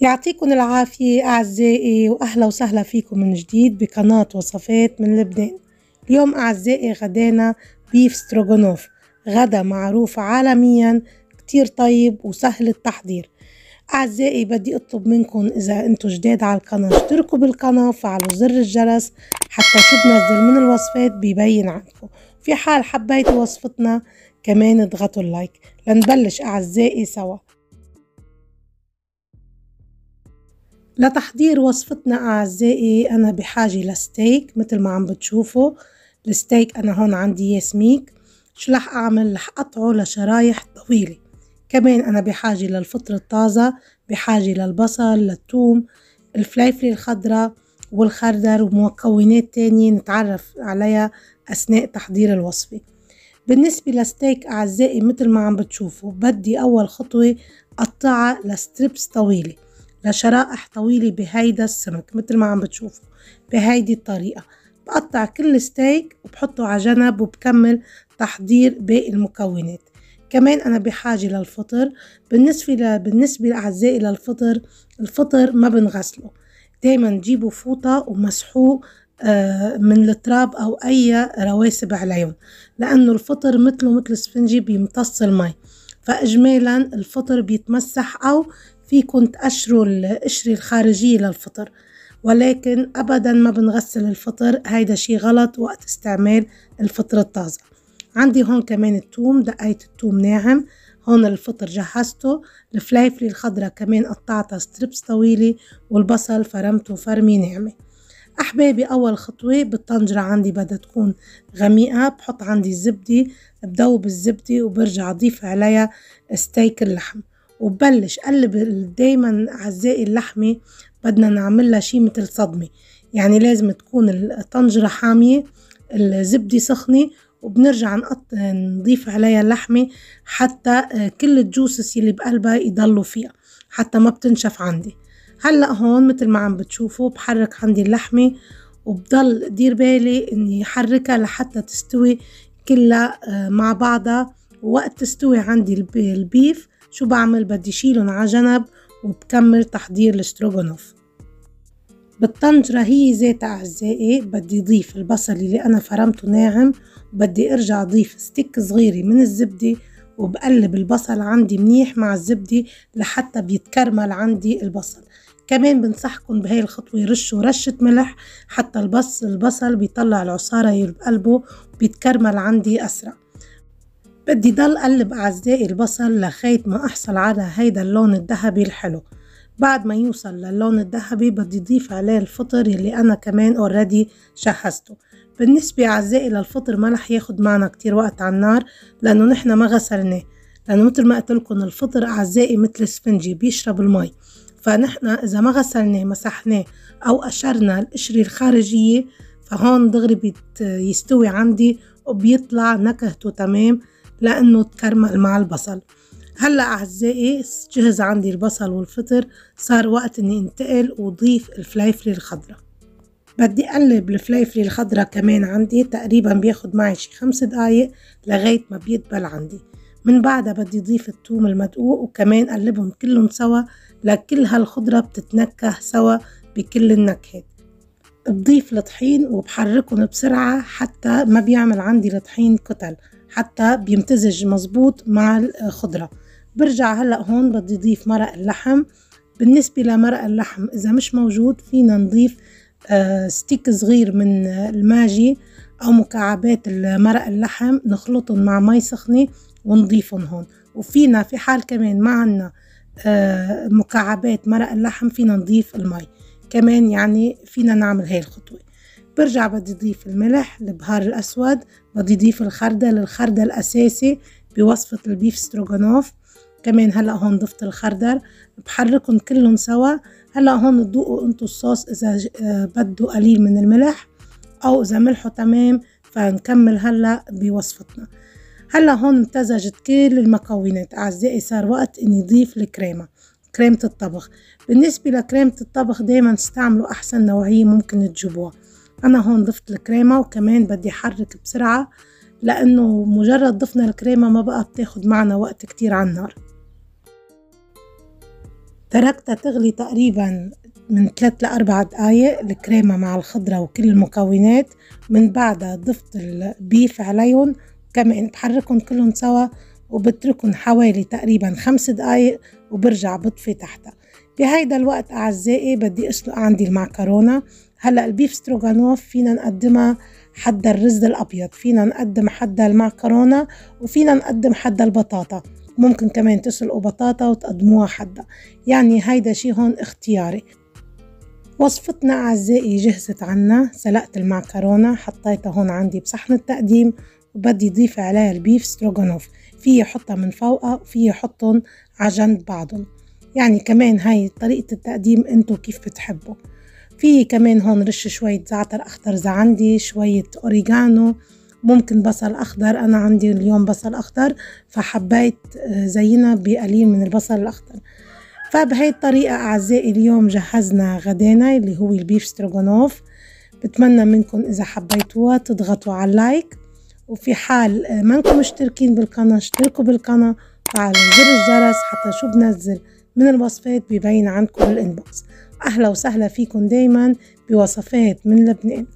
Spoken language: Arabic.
يعطيكم العافية أعزائي وأهلا وسهلا فيكم من جديد بقناة وصفات من لبنان. اليوم أعزائي غدانا beef stroganoff غدا معروف عالميا كتير طيب وسهل التحضير. أعزائي بدي أطلب منكم إذا أنتم جداد على القناة اشتركوا بالقناة وفعلوا زر الجرس حتى شو بنزل من الوصفات بيبين عندكم. في حال حبيتوا وصفتنا كمان اضغطوا ال like لنبلش أعزائي سوا. لتحضير وصفتنا أعزائي أنا بحاجة لستيك مثل ما عم بتشوفوا. الستيك أنا هون عندي ياسميك. شو رح أعمل؟ رح أقطعه لشرايح طويلة. كمان أنا بحاجة للفطر الطازة بحاجة للبصل للثوم الفليفلة الخضراء والخردل ومكونات تانية نتعرف عليها أثناء تحضير الوصفة. بالنسبة لستيك أعزائي مثل ما عم بتشوفوا بدي أول خطوة قطعها ل strips طويلة لشرائح طويلة بهيدا السمك مثل ما عم بتشوفوا بهيدي الطريقة. بقطع كل ستيك وبحطه على جنب وبكمل تحضير باقي المكونات. كمان أنا بحاجة للفطر بالنسبة ل... بالنسبة لأعزائي للفطر الفطر ما بنغسله. دايما جيبوا فوطة ومسحوه آه، من التراب أو أي رواسب عليهم لأنه الفطر مثله مثل السفنجي بيمتص المي. فإجمالا الفطر بيتمسح أو فيكن تقشروا القشرة الخارجية للفطر. ولكن أبدا ما بنغسل الفطر هيدا شي غلط وقت استعمال الفطر الطازة. عندي هون كمان التوم دقيت التوم ناعم. هون الفطر جهزته. الفليفلة الخضرة كمان قطعتها strips طويلة والبصل فرمته فرمي ناعمة. أحبابي أول خطوة بالطنجرة عندي بدها تكون غميقة. بحط عندي الزبدة بدوب الزبدة وبرجع أضيف عليها ستيك اللحم. وببلش قلب دايما أعزائي اللحمة بدنا نعملها شي مثل صدمة. يعني لازم تكون الطنجرة حامية الزبدة سخنة وبنرجع نقط نضيف عليها اللحمة حتى كل ال juices اللي بقلبها يضلوا فيها حتى ما بتنشف عندي. هلأ هون مثل ما عم بتشوفوا بحرك عندي اللحمة وبضل دير بالي إني حركها لحتى تستوي كلها مع بعضها. ووقت تستوي عندي ال beef شو بعمل؟ بدي شيلهم على جنب وبكمل تحضير ال stroganoff بالطنجرة هي ذاتها أعزائي بدي أضيف البصل اللي أنا فرمته ناعم وبدي أرجع أضيف stick صغيرة من الزبدة وبقلب البصل عندي منيح مع الزبدة لحتى بيتكرمل عندي البصل. كمان بنصحكم بهاي الخطوة رشوا رشة ملح حتى البصل البصل بيطلع العصارة بقلبه بيتكرمل عندي أسرع. بدي ضل قلب أعزائي البصل لغاية ما أحصل على هيدا اللون الذهبي الحلو. بعد ما يوصل للون الذهبي بدي ضيف عليه الفطر يلي أنا كمان already جهزته بالنسبة أعزائي للفطر ما رح ياخد معنا كتير وقت على النار لأنه نحنا ما غسلناه. لأنه مثل ما قلت لكم الفطر أعزائي مثل السفنجي بيشرب المي. فنحن إذا ما غسلناه مسحناه أو قشرنا القشرة الخارجية فهون دغري بيستوي عندي وبيطلع نكهته تمام لأنه تكرمل مع البصل. هلا أعزائي جهز عندي البصل والفطر. صار وقت إني انتقل وضيف الفليفلة الخضراء بدي أقلب الفليفلة الخضراء كمان عندي. تقريبا بياخد معي شي خمس دقايق لغاية ما بيدبل عندي. من بعدها بدي ضيف الثوم المدقوق وكمان قلبهم كلهم سوا لكل هالخضرة بتتنكه سوا بكل النكهات. بضيف الطحين وبحركهم بسرعة حتى ما بيعمل عندي الطحين كتل حتى بيمتزج مزبوط مع الخضرة. برجع هلأ هون بدي ضيف مرق اللحم. بالنسبة لمرق اللحم إذا مش موجود فينا نضيف آه، stick صغير من الماجي أو مكعبات مرق اللحم نخلطهم مع مي سخنة ونضيفهم هون. وفينا في حال كمان ما عنا آه، مكعبات مرق اللحم فينا نضيف المي. كمان يعني فينا نعمل هاي الخطوة. برجع بدي ضيف الملح البهار الأسود بدي ضيف الخردل الخردل الأساسي بوصفة البيف ستروغانوف كمان هلأ هون ضفت الخردل بحركهم كلهم سوا. هلأ هون تذوقوا انتو الصوص إذا آه، بده قليل من الملح أو إذا ملحه تمام فنكمل هلأ بوصفتنا. هلأ هون امتزجت كل المكونات. أعزائي صار وقت إني ضيف الكريمة. كريمة الطبخ. بالنسبة لكريمة الطبخ دايما استعملوا أحسن نوعية ممكن تجيبوها. أنا هون ضفت الكريمة وكمان بدي أحرك بسرعة لأنه مجرد ضفنا الكريمة ما بقى بتاخد معنا وقت كتير على النار. تركتها تغلي تقريبا من ثلاث لأربع دقايق الكريمة مع الخضرة وكل المكونات. من بعدها ضفت البيف عليهم كمان بحركهم كلهم سوا. وبتركهم حوالي تقريبا خمس دقايق وبرجع بطفي تحتها. بهيدا الوقت أعزائي بدي أسلق عندي المعكرونة. هلأ ال beef stroganoff فينا نقدمها حدا الرز الأبيض فينا نقدم حدا المعكرونة وفينا نقدم حدا البطاطا. ممكن كمان تسلقوا بطاطا وتقدموها حدا يعني هيدا شي هون اختياري. وصفتنا أعزائي جهزت عنا سلقت المعكرونة حطيتها هون عندي بصحن التقديم. وبدي ضيف عليها ال beef stroganoff في حطها من فوقها وفي حطهم على جنب بعضهم. يعني كمان هاي طريقة التقديم انتو كيف بتحبوا. في كمان هون رش شوية زعتر أخضر إذا عندي شوية أوريجانو. ممكن بصل أخضر أنا عندي اليوم بصل أخضر فحبيت زينا بقليل من البصل الأخضر. فبهي الطريقة أعزائي اليوم جهزنا غدانا اللي هو ال beef stroganoff بتمنى منكم إذا حبيتوها تضغطوا على ال like. وفي حال ما انكم مشتركين بالقناة اشتركوا بالقناة وفعلوا زر الجرس حتى شو بنزل من الوصفات ببين عندكم الإنبوكس. أهلا وسهلا فيكم دايما بوصفات من لبنان.